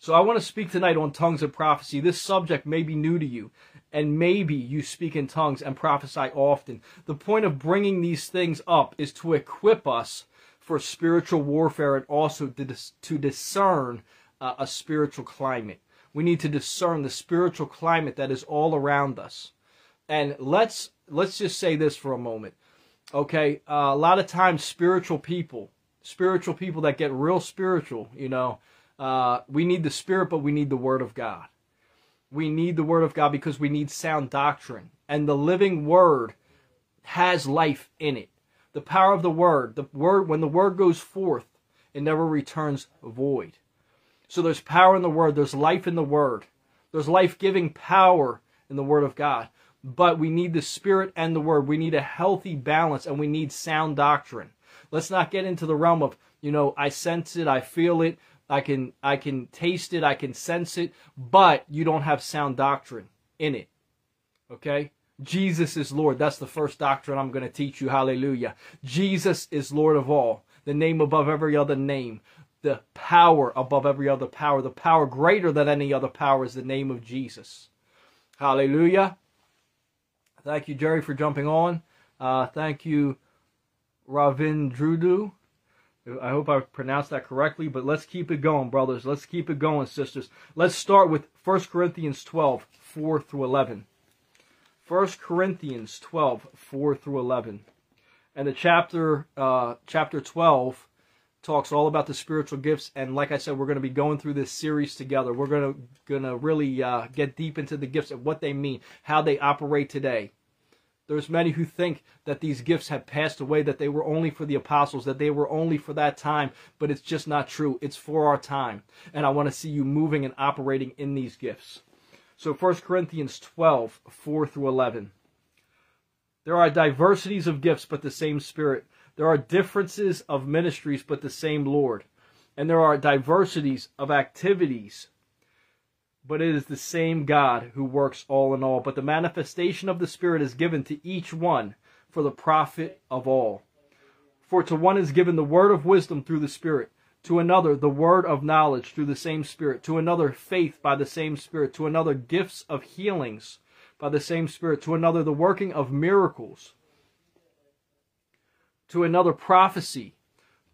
So I want to speak tonight on tongues of prophecy. This subject may be new to you, and maybe you speak in tongues and prophesy often. The point of bringing these things up is to equip us for spiritual warfare and also to, dis- to discern uh, a spiritual climate. We need to discern the spiritual climate that is all around us. And let's let's just say this for a moment. Okay, uh, a lot of times spiritual people, spiritual people that get real spiritual, you know, uh, we need the spirit, but we need the word of God. We need the word of God because we need sound doctrine, and the living word has life in it. The power of the word, the word when the word goes forth, it never returns void. So there's power in the word, there's life in the word. There's life-giving power in the word of God but we need the spirit and the word. We need a healthy balance and we need sound doctrine. Let's not get into the realm of, you know, I sense it, I feel it, I can I can taste it, I can sense it, but you don't have sound doctrine in it. Okay? Jesus is Lord. That's the first doctrine I'm going to teach you. Hallelujah. Jesus is Lord of all. The name above every other name. The power above every other power. The power greater than any other power is the name of Jesus. Hallelujah. Thank you, Jerry, for jumping on. Uh, thank you, Ravindrudu. I hope I pronounced that correctly, but let's keep it going, brothers. Let's keep it going, sisters. Let's start with 1 Corinthians 12, 4 through 11. 1 Corinthians 12, 4 through 11. And the chapter, uh, chapter 12 talks all about the spiritual gifts. And like I said, we're going to be going through this series together. We're going to, really uh, get deep into the gifts and what they mean, how they operate today. There's many who think that these gifts have passed away, that they were only for the apostles, that they were only for that time, but it's just not true. It's for our time. And I want to see you moving and operating in these gifts. So 1 Corinthians 12, 4 through 11. There are diversities of gifts, but the same Spirit. There are differences of ministries, but the same Lord. And there are diversities of activities, but it is the same God who works all in all. But the manifestation of the Spirit is given to each one for the profit of all. For to one is given the word of wisdom through the Spirit, to another the word of knowledge through the same Spirit, to another faith by the same Spirit, to another gifts of healings by the same Spirit, to another the working of miracles, to another prophecy,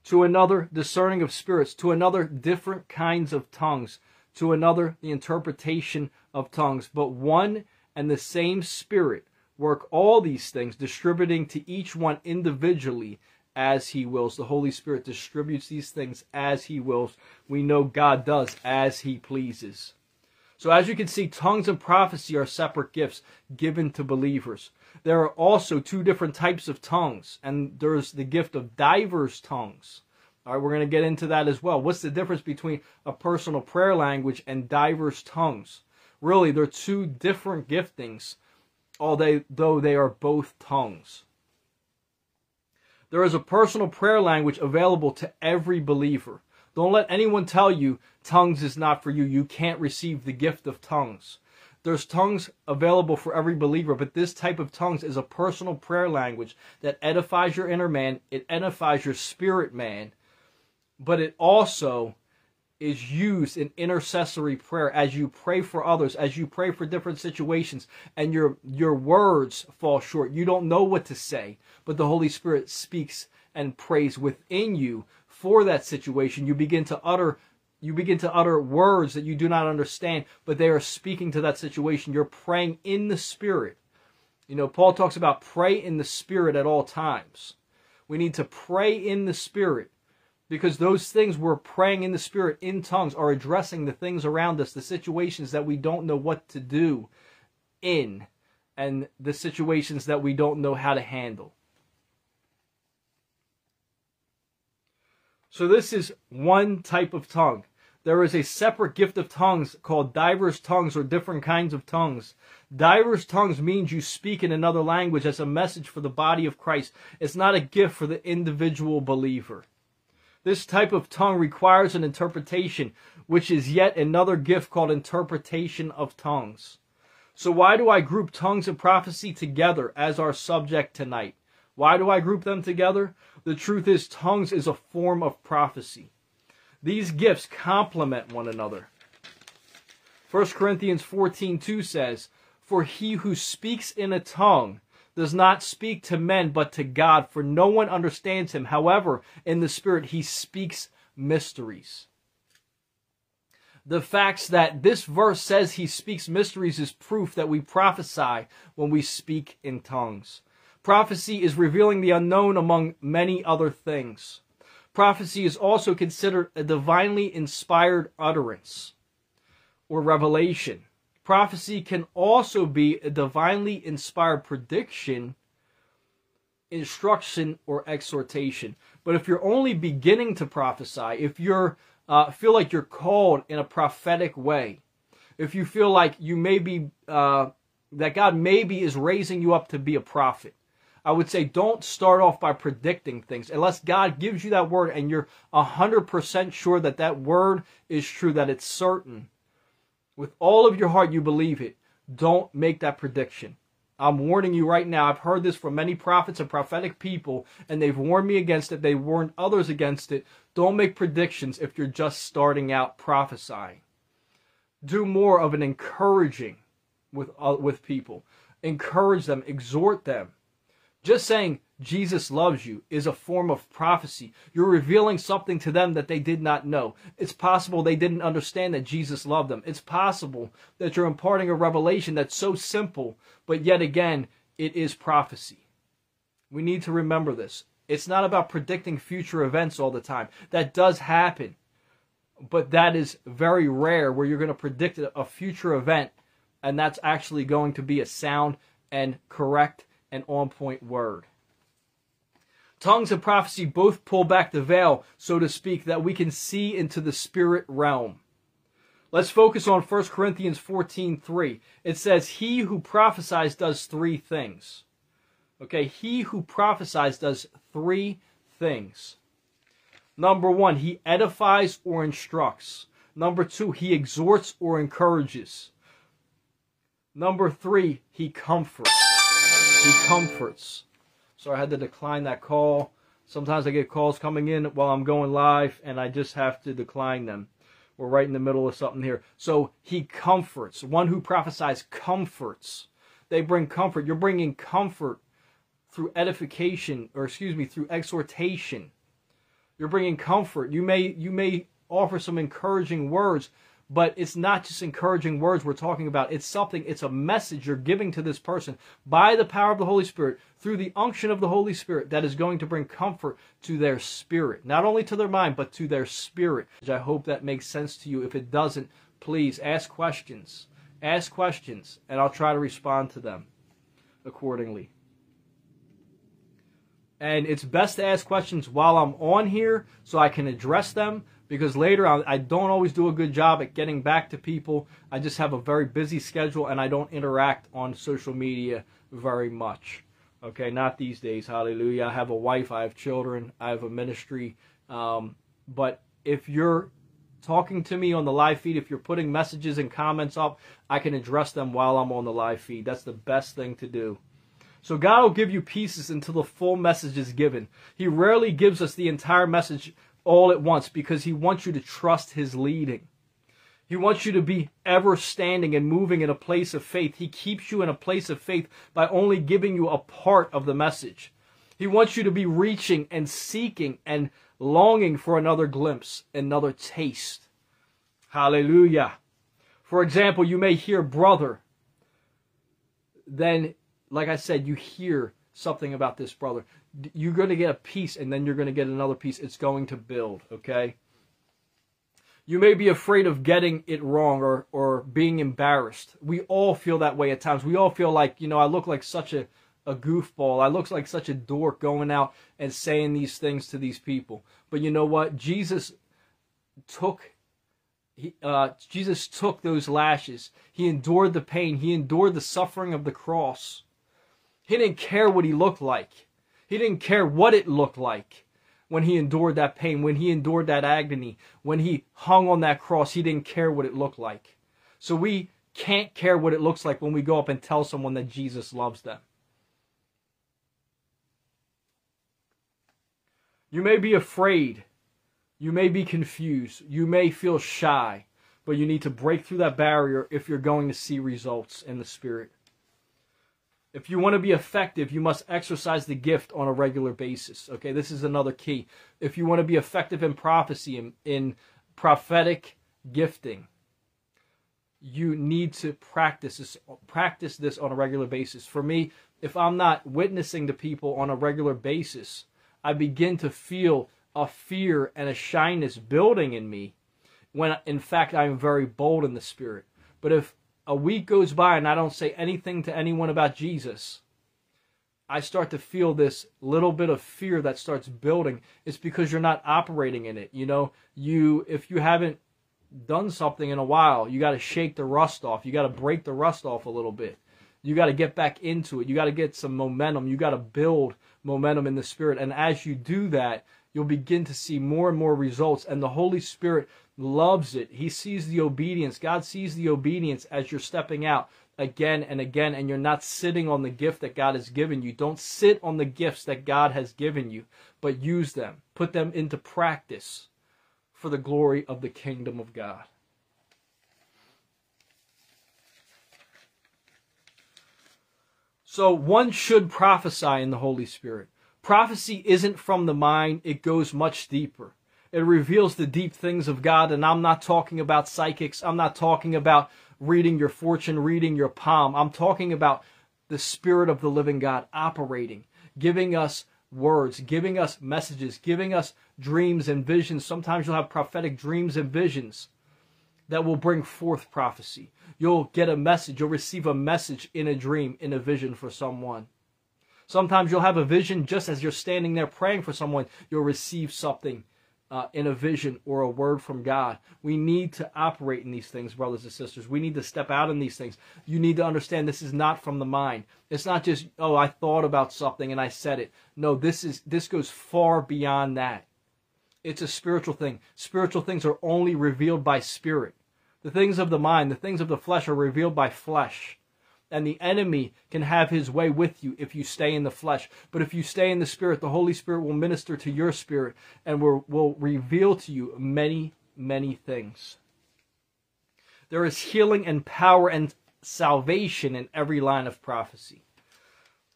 to another discerning of spirits, to another different kinds of tongues to another the interpretation of tongues, but one and the same Spirit work all these things, distributing to each one individually as he wills. The Holy Spirit distributes these things as he wills. We know God does as he pleases. So, as you can see, tongues and prophecy are separate gifts given to believers. There are also two different types of tongues, and there's the gift of diverse tongues. All right, we're going to get into that as well. What's the difference between a personal prayer language and diverse tongues? Really, they're two different giftings, although they are both tongues. There is a personal prayer language available to every believer. Don't let anyone tell you tongues is not for you. You can't receive the gift of tongues. There's tongues available for every believer, but this type of tongues is a personal prayer language that edifies your inner man, it edifies your spirit man, but it also is used in intercessory prayer as you pray for others, as you pray for different situations, and your your words fall short. You don't know what to say, but the Holy Spirit speaks and prays within you for that situation. You begin to utter you begin to utter words that you do not understand, but they are speaking to that situation. You're praying in the Spirit. You know, Paul talks about pray in the Spirit at all times. We need to pray in the Spirit because those things we're praying in the spirit in tongues are addressing the things around us the situations that we don't know what to do in and the situations that we don't know how to handle so this is one type of tongue there is a separate gift of tongues called diverse tongues or different kinds of tongues. Diverse tongues means you speak in another language as a message for the body of Christ. It's not a gift for the individual believer. This type of tongue requires an interpretation, which is yet another gift called interpretation of tongues. So why do I group tongues and prophecy together as our subject tonight? Why do I group them together? The truth is tongues is a form of prophecy. These gifts complement one another. 1 Corinthians 14 2 says, For he who speaks in a tongue does not speak to men but to God, for no one understands him. However, in the Spirit he speaks mysteries. The facts that this verse says he speaks mysteries is proof that we prophesy when we speak in tongues. Prophecy is revealing the unknown among many other things. Prophecy is also considered a divinely inspired utterance or revelation. Prophecy can also be a divinely inspired prediction, instruction, or exhortation. But if you're only beginning to prophesy, if you're uh, feel like you're called in a prophetic way, if you feel like you may be uh, that God maybe is raising you up to be a prophet, I would say don't start off by predicting things unless God gives you that word and you're 100% sure that that word is true, that it's certain. With all of your heart, you believe it. Don't make that prediction. I'm warning you right now. I've heard this from many prophets and prophetic people, and they've warned me against it. They warned others against it. Don't make predictions if you're just starting out prophesying. Do more of an encouraging with uh, with people. Encourage them, exhort them. Just saying Jesus loves you is a form of prophecy. You're revealing something to them that they did not know. It's possible they didn't understand that Jesus loved them. It's possible that you're imparting a revelation that's so simple, but yet again, it is prophecy. We need to remember this. It's not about predicting future events all the time. That does happen, but that is very rare where you're going to predict a future event and that's actually going to be a sound and correct and on point word. Tongues and prophecy both pull back the veil, so to speak, that we can see into the spirit realm. Let's focus on 1 Corinthians 14:3. It says, "He who prophesies does three things." Okay, he who prophesies does three things. Number 1, he edifies or instructs. Number 2, he exhorts or encourages. Number 3, he comforts. He comforts. So I had to decline that call. Sometimes I get calls coming in while I'm going live, and I just have to decline them. We're right in the middle of something here. So he comforts. One who prophesies comforts. They bring comfort. You're bringing comfort through edification, or excuse me, through exhortation. You're bringing comfort. You may you may offer some encouraging words, but it's not just encouraging words we're talking about. It's something, it's a message you're giving to this person by the power of the Holy Spirit, through the unction of the Holy Spirit, that is going to bring comfort to their spirit. Not only to their mind, but to their spirit. I hope that makes sense to you. If it doesn't, please ask questions. Ask questions, and I'll try to respond to them accordingly. And it's best to ask questions while I'm on here so I can address them because later I, I don't always do a good job at getting back to people. I just have a very busy schedule and I don't interact on social media very much. Okay, not these days. Hallelujah. I have a wife, I have children, I have a ministry. Um, but if you're talking to me on the live feed, if you're putting messages and comments up, I can address them while I'm on the live feed. That's the best thing to do. So God will give you pieces until the full message is given. He rarely gives us the entire message all at once because he wants you to trust his leading. He wants you to be ever standing and moving in a place of faith. He keeps you in a place of faith by only giving you a part of the message. He wants you to be reaching and seeking and longing for another glimpse, another taste. Hallelujah. For example, you may hear brother. Then, like I said, you hear something about this brother you're going to get a piece and then you're going to get another piece. It's going to build, okay? You may be afraid of getting it wrong or, or being embarrassed. We all feel that way at times. We all feel like, you know, I look like such a, a goofball. I look like such a dork going out and saying these things to these people. But you know what? Jesus took he, uh, Jesus took those lashes. He endured the pain. He endured the suffering of the cross. He didn't care what he looked like. He didn't care what it looked like when he endured that pain, when he endured that agony, when he hung on that cross. He didn't care what it looked like. So we can't care what it looks like when we go up and tell someone that Jesus loves them. You may be afraid. You may be confused. You may feel shy. but you need to break through that barrier if you're going to see results in the Spirit. If you want to be effective, you must exercise the gift on a regular basis. Okay, this is another key. If you want to be effective in prophecy, in, in prophetic gifting, you need to practice this, practice this on a regular basis. For me, if I'm not witnessing to people on a regular basis, I begin to feel a fear and a shyness building in me when in fact I'm very bold in the spirit. But if a week goes by and I don't say anything to anyone about Jesus, I start to feel this little bit of fear that starts building. It's because you're not operating in it. You know, you if you haven't done something in a while, you got to shake the rust off. You got to break the rust off a little bit. You got to get back into it. You got to get some momentum. You got to build momentum in the spirit. And as you do that, you'll begin to see more and more results. And the Holy Spirit loves it. He sees the obedience. God sees the obedience as you're stepping out again and again, and you're not sitting on the gift that God has given you. Don't sit on the gifts that God has given you, but use them, put them into practice for the glory of the kingdom of God. So one should prophesy in the Holy Spirit. Prophecy isn't from the mind, it goes much deeper. It reveals the deep things of God, and I'm not talking about psychics. I'm not talking about reading your fortune, reading your palm. I'm talking about the Spirit of the living God operating, giving us words, giving us messages, giving us dreams and visions. Sometimes you'll have prophetic dreams and visions that will bring forth prophecy. You'll get a message, you'll receive a message in a dream, in a vision for someone. Sometimes you'll have a vision just as you're standing there praying for someone, you'll receive something uh, in a vision or a word from God. We need to operate in these things, brothers and sisters. We need to step out in these things. You need to understand this is not from the mind. It's not just, oh, I thought about something and I said it. No, this is this goes far beyond that. It's a spiritual thing. Spiritual things are only revealed by spirit. The things of the mind, the things of the flesh are revealed by flesh. And the enemy can have his way with you if you stay in the flesh. But if you stay in the spirit, the Holy Spirit will minister to your spirit and will, will reveal to you many, many things. There is healing and power and salvation in every line of prophecy.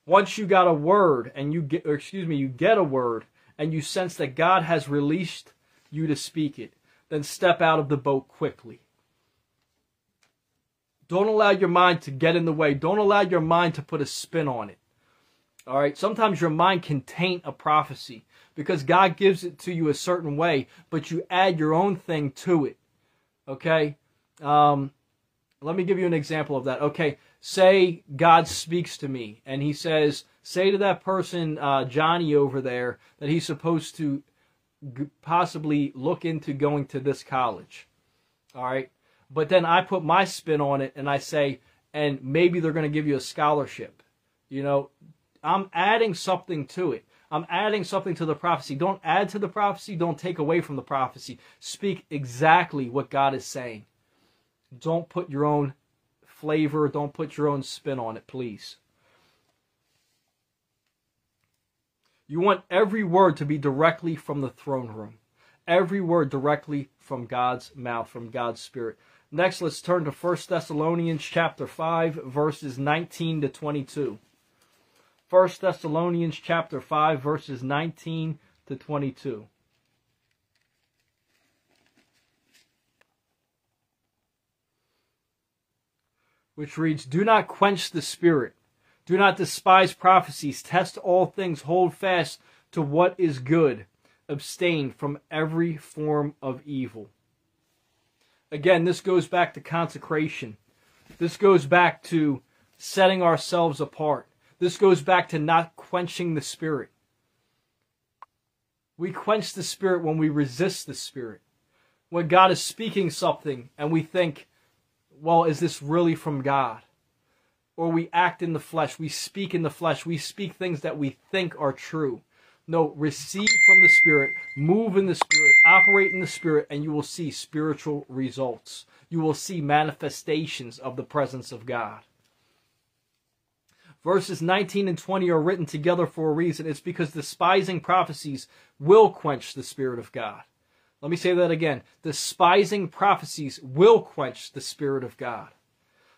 Once you got a word and you get, excuse me, you get a word and you sense that God has released you to speak it, then step out of the boat quickly. Don't allow your mind to get in the way. Don't allow your mind to put a spin on it. All right. Sometimes your mind can taint a prophecy because God gives it to you a certain way, but you add your own thing to it. Okay. Um, let me give you an example of that. Okay. Say God speaks to me and he says, say to that person, uh, Johnny over there, that he's supposed to possibly look into going to this college. All right. But then I put my spin on it and I say, and maybe they're going to give you a scholarship. You know, I'm adding something to it. I'm adding something to the prophecy. Don't add to the prophecy. Don't take away from the prophecy. Speak exactly what God is saying. Don't put your own flavor. Don't put your own spin on it, please. You want every word to be directly from the throne room. Every word directly from God's mouth, from God's spirit. Next, let's turn to 1 Thessalonians chapter 5, verses 19 to 22. 1 Thessalonians chapter 5, verses 19 to 22. Which reads, Do not quench the spirit. Do not despise prophecies. Test all things. Hold fast to what is good. Abstain from every form of evil. Again, this goes back to consecration. This goes back to setting ourselves apart. This goes back to not quenching the Spirit. We quench the Spirit when we resist the Spirit. When God is speaking something and we think, well, is this really from God? Or we act in the flesh, we speak in the flesh, we speak things that we think are true. No, receive from the Spirit, move in the Spirit, operate in the Spirit, and you will see spiritual results. You will see manifestations of the presence of God. Verses 19 and 20 are written together for a reason. It's because despising prophecies will quench the Spirit of God. Let me say that again. Despising prophecies will quench the Spirit of God.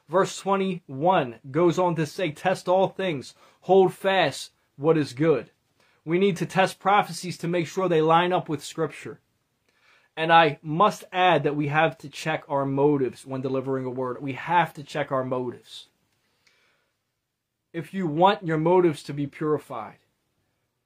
Verse 21 goes on to say, Test all things, hold fast what is good. We need to test prophecies to make sure they line up with Scripture. And I must add that we have to check our motives when delivering a word. We have to check our motives. If you want your motives to be purified,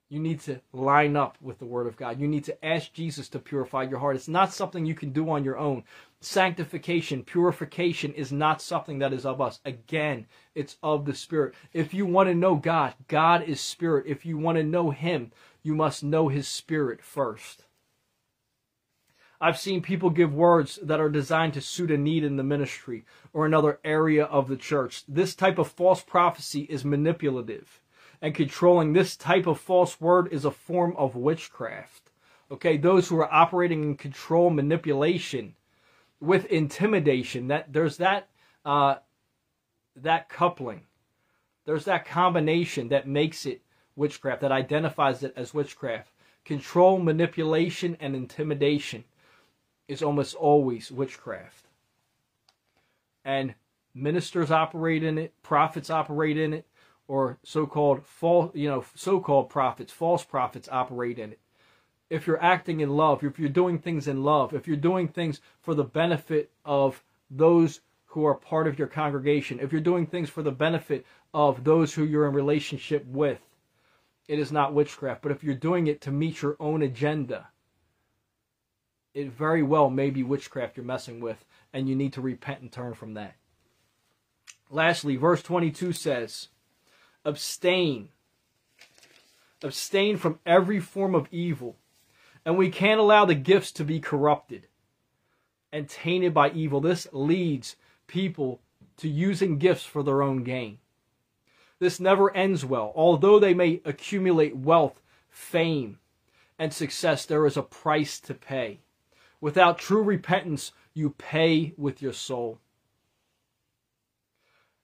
you need to line up with the Word of God. You need to ask Jesus to purify your heart. It's not something you can do on your own. Sanctification, purification is not something that is of us. Again, it's of the Spirit. If you want to know God, God is Spirit. If you want to know Him, you must know His Spirit first. I've seen people give words that are designed to suit a need in the ministry or another area of the church. This type of false prophecy is manipulative and controlling this type of false word is a form of witchcraft. Okay, those who are operating in control manipulation with intimidation, that there's that uh, that coupling. There's that combination that makes it witchcraft, that identifies it as witchcraft. Control, manipulation, and intimidation is almost always witchcraft. And ministers operate in it, prophets operate in it, or so-called false, you know, so-called prophets, false prophets operate in it. If you're acting in love, if you're doing things in love, if you're doing things for the benefit of those who are part of your congregation, if you're doing things for the benefit of those who you're in relationship with, it is not witchcraft. But if you're doing it to meet your own agenda, it very well may be witchcraft you're messing with, and you need to repent and turn from that. Lastly, verse 22 says, abstain. Abstain from every form of evil. And we can't allow the gifts to be corrupted and tainted by evil. This leads people to using gifts for their own gain. This never ends well. Although they may accumulate wealth, fame, and success, there is a price to pay. Without true repentance, you pay with your soul.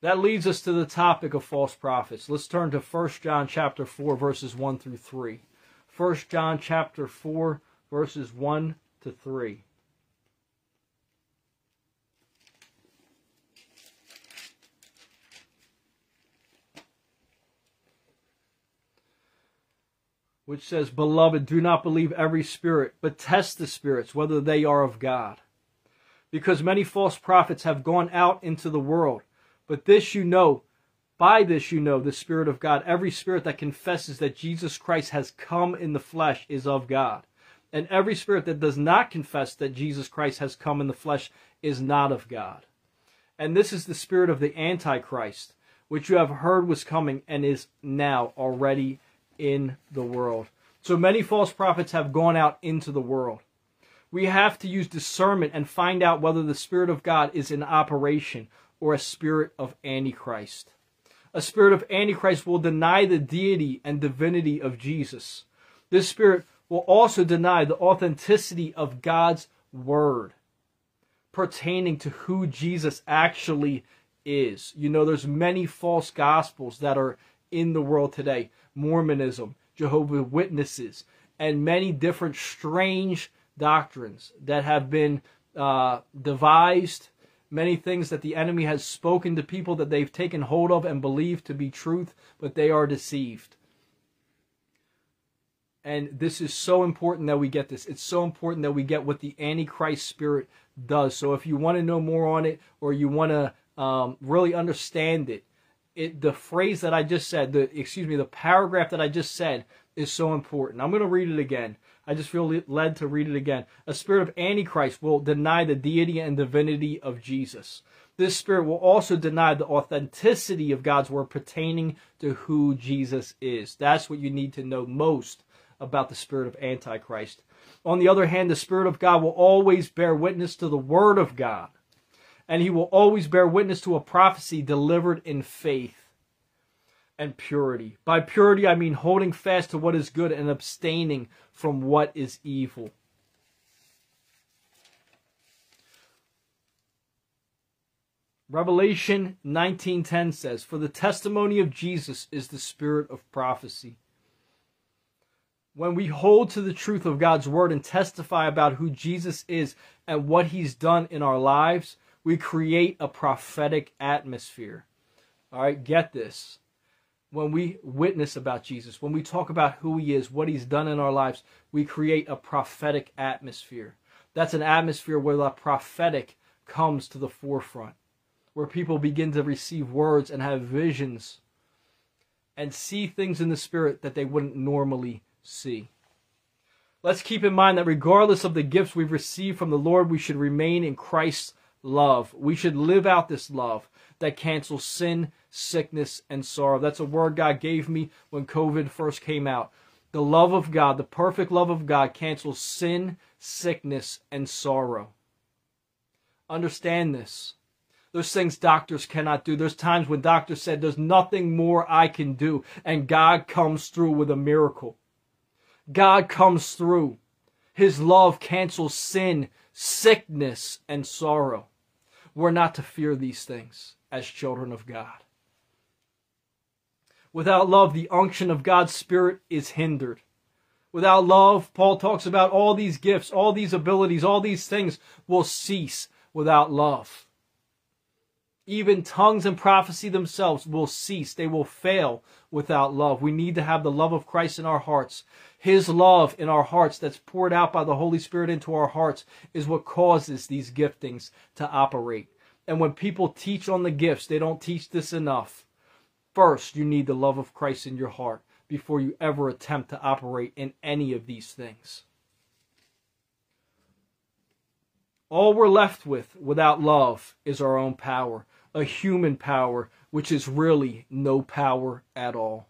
That leads us to the topic of false prophets. Let's turn to 1 John chapter 4 verses 1 through 3. 1 John chapter 4 verses 1 to 3. Which says, Beloved, do not believe every spirit, but test the spirits, whether they are of God. Because many false prophets have gone out into the world. But this you know, by this you know the Spirit of God. Every spirit that confesses that Jesus Christ has come in the flesh is of God. And every spirit that does not confess that Jesus Christ has come in the flesh is not of God. And this is the spirit of the Antichrist, which you have heard was coming and is now already in the world. So many false prophets have gone out into the world. We have to use discernment and find out whether the Spirit of God is in operation or a spirit of Antichrist. A spirit of Antichrist will deny the deity and divinity of Jesus. This spirit will also deny the authenticity of God's word pertaining to who Jesus actually is. You know, there's many false gospels that are in the world today. Mormonism, Jehovah Witnesses, and many different strange doctrines that have been uh, devised many things that the enemy has spoken to people that they've taken hold of and believed to be truth, but they are deceived. And this is so important that we get this. It's so important that we get what the Antichrist spirit does. So if you want to know more on it or you want to um, really understand it, it the phrase that I just said, the excuse me, the paragraph that I just said is so important. I'm going to read it again. I just feel led to read it again. A spirit of Antichrist will deny the deity and divinity of Jesus. This spirit will also deny the authenticity of God's word pertaining to who Jesus is. That's what you need to know most about the spirit of Antichrist. On the other hand, the Spirit of God will always bear witness to the Word of God, and He will always bear witness to a prophecy delivered in faith and purity. By purity, I mean holding fast to what is good and abstaining from what is evil. Revelation 19:10 says, "For the testimony of Jesus is the spirit of prophecy." When we hold to the truth of God's word and testify about who Jesus is and what he's done in our lives, we create a prophetic atmosphere. All right, get this. When we witness about Jesus, when we talk about who he is, what he's done in our lives, we create a prophetic atmosphere. That's an atmosphere where the prophetic comes to the forefront, where people begin to receive words and have visions and see things in the spirit that they wouldn't normally see. Let's keep in mind that regardless of the gifts we've received from the Lord, we should remain in Christ's love. We should live out this love that cancels sin, sickness, and sorrow. That's a word God gave me when COVID first came out. The love of God, the perfect love of God, cancels sin, sickness, and sorrow. Understand this. There's things doctors cannot do. There's times when doctors said, There's nothing more I can do. And God comes through with a miracle. God comes through. His love cancels sin, sickness, and sorrow. We're not to fear these things as children of God. Without love, the unction of God's Spirit is hindered. Without love, Paul talks about all these gifts, all these abilities, all these things will cease without love. Even tongues and prophecy themselves will cease. They will fail without love. We need to have the love of Christ in our hearts. His love in our hearts that's poured out by the Holy Spirit into our hearts is what causes these giftings to operate. And when people teach on the gifts, they don't teach this enough. First, you need the love of Christ in your heart before you ever attempt to operate in any of these things. All we're left with without love is our own power, a human power, which is really no power at all.